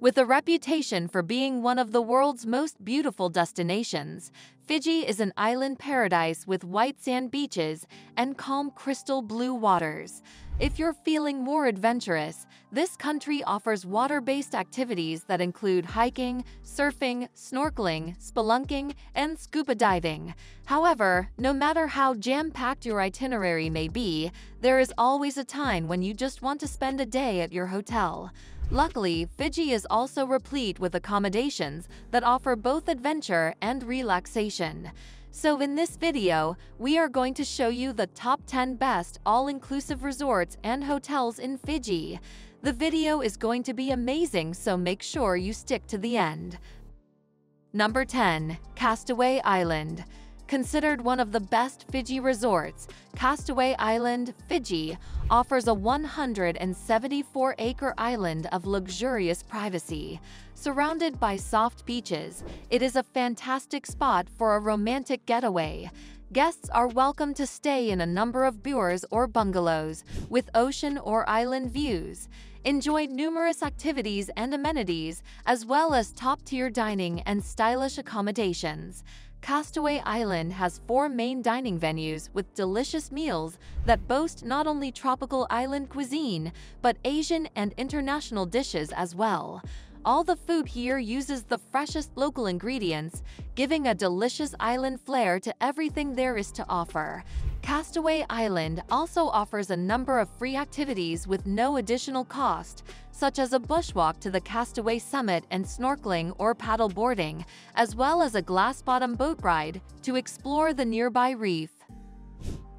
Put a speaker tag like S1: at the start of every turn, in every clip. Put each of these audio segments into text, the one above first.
S1: With a reputation for being one of the world's most beautiful destinations, Fiji is an island paradise with white sand beaches and calm crystal blue waters. If you're feeling more adventurous, this country offers water-based activities that include hiking, surfing, snorkeling, spelunking, and scuba diving. However, no matter how jam-packed your itinerary may be, there is always a time when you just want to spend a day at your hotel. Luckily, Fiji is also replete with accommodations that offer both adventure and relaxation. So in this video, we are going to show you the top 10 best all-inclusive resorts and hotels in Fiji. The video is going to be amazing, so make sure you stick to the end. Number 10. Castaway Island Considered one of the best Fiji resorts, Castaway Island, Fiji, offers a 174-acre island of luxurious privacy. Surrounded by soft beaches, it is a fantastic spot for a romantic getaway. Guests are welcome to stay in a number of bures or bungalows with ocean or island views. Enjoy numerous activities and amenities, as well as top-tier dining and stylish accommodations. Castaway Island has four main dining venues with delicious meals that boast not only tropical island cuisine, but Asian and international dishes as well. All the food here uses the freshest local ingredients, giving a delicious island flair to everything there is to offer. Castaway Island also offers a number of free activities with no additional cost, such as a bushwalk to the Castaway Summit and snorkeling or paddle boarding, as well as a glass-bottom boat ride to explore the nearby reef.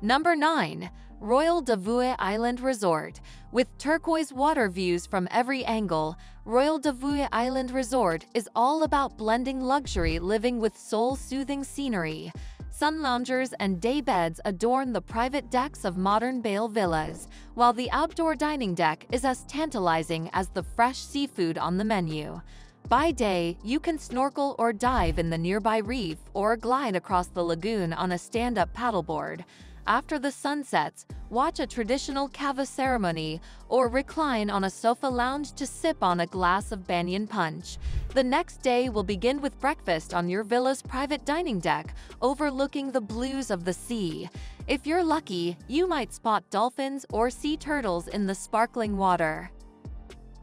S1: Number 9. Royal Davui Island Resort. With turquoise water views from every angle, Royal Davui Island Resort is all about blending luxury living with soul-soothing scenery. Sun loungers and day beds adorn the private decks of modern Bale villas, while the outdoor dining deck is as tantalizing as the fresh seafood on the menu. By day, you can snorkel or dive in the nearby reef or glide across the lagoon on a stand-up paddleboard. After the sun sets, watch a traditional kava ceremony or recline on a sofa lounge to sip on a glass of banyan punch. The next day will begin with breakfast on your villa's private dining deck, overlooking the blues of the sea. If you're lucky, you might spot dolphins or sea turtles in the sparkling water.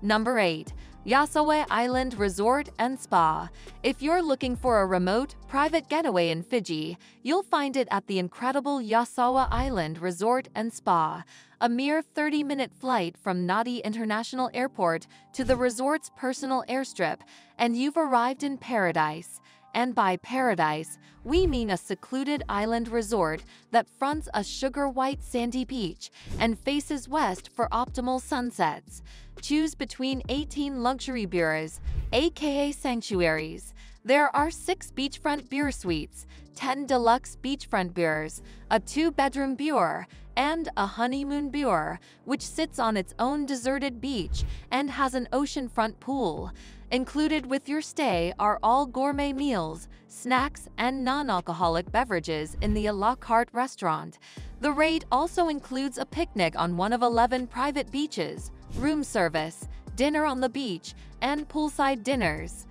S1: Number 8. Yasawa Island Resort and Spa. If you're looking for a remote, private getaway in Fiji, you'll find it at the incredible Yasawa Island Resort and Spa, a mere 30-minute flight from Nadi International Airport to the resort's personal airstrip, and you've arrived in paradise. And by paradise, we mean a secluded island resort that fronts a sugar-white sandy beach and faces west for optimal sunsets. Choose between 18 luxury bureaus, aka sanctuaries. There are six beachfront bureau suites, 10 deluxe beachfront bureaus, a two-bedroom bureau, and a honeymoon bureau, which sits on its own deserted beach and has an oceanfront pool. Included with your stay are all gourmet meals, snacks, and non-alcoholic beverages in the a la carte restaurant. The rate also includes a picnic on one of 11 private beaches, room service, dinner on the beach, and poolside dinners.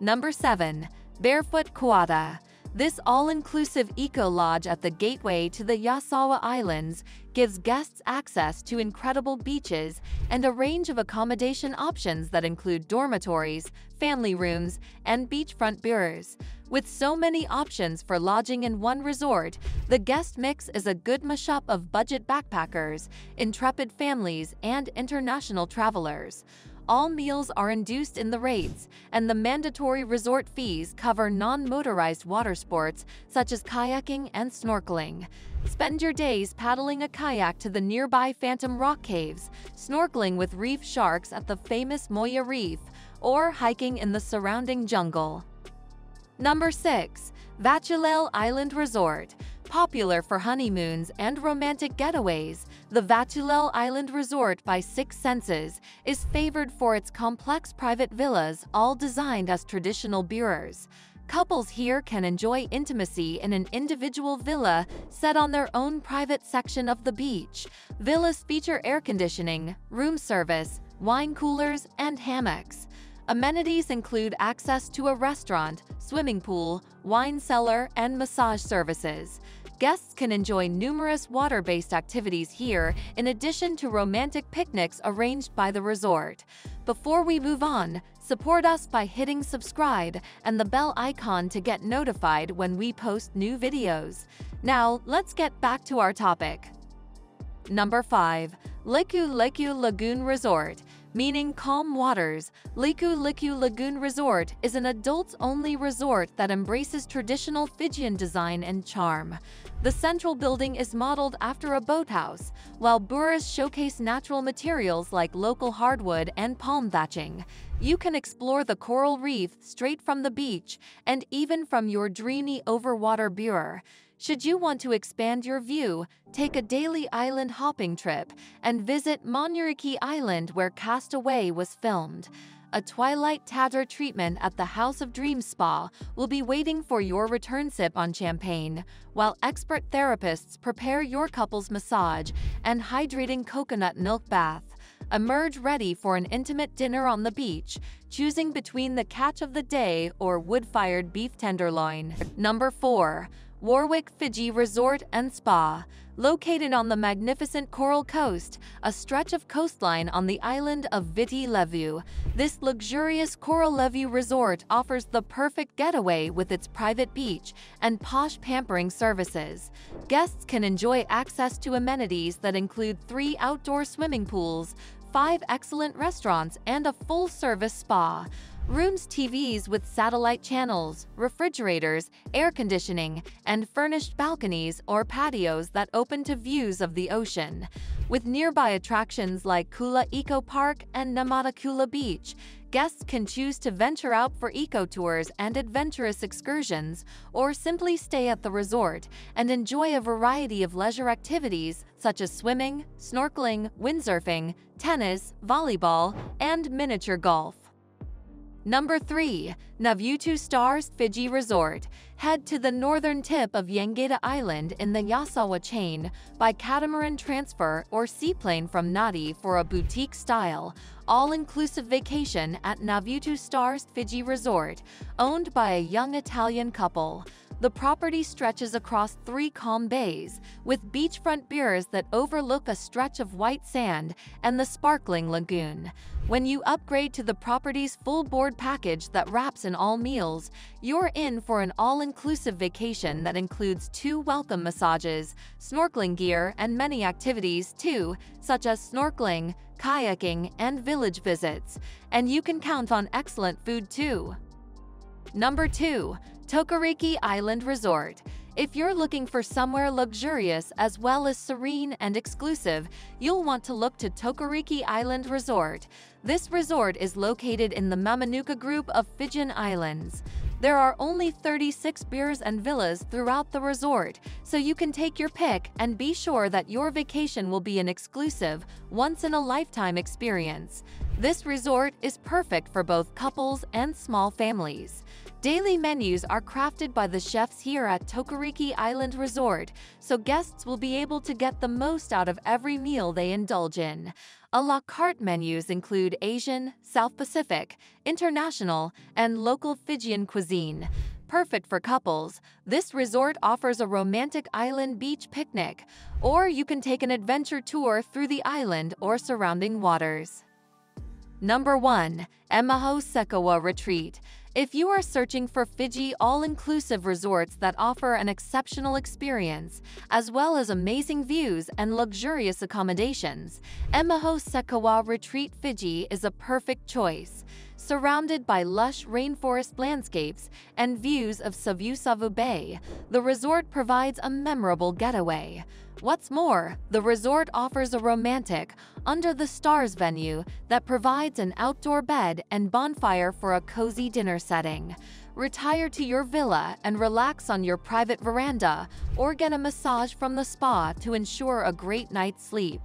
S1: Number 7. Barefoot Kuata this all-inclusive eco-lodge at the gateway to the Yasawa Islands gives guests access to incredible beaches and a range of accommodation options that include dormitories, family rooms, and beachfront bureaus. With so many options for lodging in one resort, the guest mix is a good mashup of budget backpackers, intrepid families, and international travelers. All meals are induced in the rates, and the mandatory resort fees cover non-motorized water sports such as kayaking and snorkeling. Spend your days paddling a kayak to the nearby Phantom Rock Caves, snorkeling with reef sharks at the famous Moya Reef, or hiking in the surrounding jungle. Number 6. Vatulele Island Resort Popular for honeymoons and romantic getaways, the Vatulele Island Resort by Six Senses is favored for its complex private villas all designed as traditional bureaus. Couples here can enjoy intimacy in an individual villa set on their own private section of the beach. Villas feature air conditioning, room service, wine coolers, and hammocks. Amenities include access to a restaurant, swimming pool, wine cellar, and massage services. Guests can enjoy numerous water-based activities here in addition to romantic picnics arranged by the resort. Before we move on, support us by hitting subscribe and the bell icon to get notified when we post new videos. Now, let's get back to our topic. Number 5. Likuliku Lagoon Resort meaning calm waters, Likuliku Lagoon Resort is an adults-only resort that embraces traditional Fijian design and charm. The central building is modeled after a boathouse, while buras showcase natural materials like local hardwood and palm thatching. You can explore the coral reef straight from the beach and even from your dreamy overwater bure. Should you want to expand your view, take a daily island hopping trip and visit Monuriki Island where Castaway was filmed. A Twilight Tatter treatment at the House of Dreams Spa will be waiting for your return sip on champagne, while expert therapists prepare your couple's massage and hydrating coconut milk bath. Emerge ready for an intimate dinner on the beach, choosing between the catch of the day or wood-fired beef tenderloin. Number 4. Warwick Fiji Resort and Spa, located on the magnificent Coral Coast, a stretch of coastline on the island of Viti Levu. This luxurious Coral Levu resort offers the perfect getaway with its private beach and posh pampering services. Guests can enjoy access to amenities that include three outdoor swimming pools, five excellent restaurants, and a full-service spa. Rooms TVs with satellite channels, refrigerators, air conditioning, and furnished balconies or patios that open to views of the ocean. With nearby attractions like Kula Eco Park and Namata Kula Beach, guests can choose to venture out for eco tours and adventurous excursions, or simply stay at the resort and enjoy a variety of leisure activities such as swimming, snorkeling, windsurfing, tennis, volleyball, and miniature golf. Number 3. Navutu Stars Fiji Resort. Head to the northern tip of Yangeta Island in the Yasawa chain by catamaran transfer or seaplane from Nadi for a boutique-style, all-inclusive vacation at Navutu Stars Fiji Resort, owned by a young Italian couple. The property stretches across three calm bays, with beachfront bures that overlook a stretch of white sand and the sparkling lagoon. When you upgrade to the property's full board package that wraps in all meals, you're in for an all-inclusive vacation that includes two welcome massages, snorkeling gear, and many activities too, such as snorkeling, kayaking, and village visits. And you can count on excellent food too. Number 2. Tokoriki Island Resort. If you're looking for somewhere luxurious as well as serene and exclusive, you'll want to look to Tokoriki Island Resort. This resort is located in the Mamanuca group of Fijian Islands. There are only 36 beers and villas throughout the resort, so you can take your pick and be sure that your vacation will be an exclusive, once-in-a-lifetime experience. This resort is perfect for both couples and small families. Daily menus are crafted by the chefs here at Tokoriki Island Resort, so guests will be able to get the most out of every meal they indulge in. A la carte menus include Asian, South Pacific, international, and local Fijian cuisine. Perfect for couples, this resort offers a romantic island beach picnic, or you can take an adventure tour through the island or surrounding waters. Number 1. Emaho Sekawa Retreat if you are searching for Fiji all-inclusive resorts that offer an exceptional experience, as well as amazing views and luxurious accommodations, Emaho Sekawa Retreat Fiji is a perfect choice. Surrounded by lush rainforest landscapes and views of Savusavu Bay, the resort provides a memorable getaway. What's more, the resort offers a romantic, under-the-stars venue that provides an outdoor bed and bonfire for a cozy dinner setting. Retire to your villa and relax on your private veranda or get a massage from the spa to ensure a great night's sleep.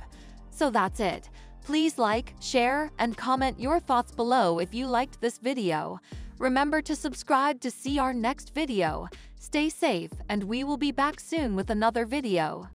S1: So that's it. Please like, share, and comment your thoughts below if you liked this video. Remember to subscribe to see our next video. Stay safe, and we will be back soon with another video.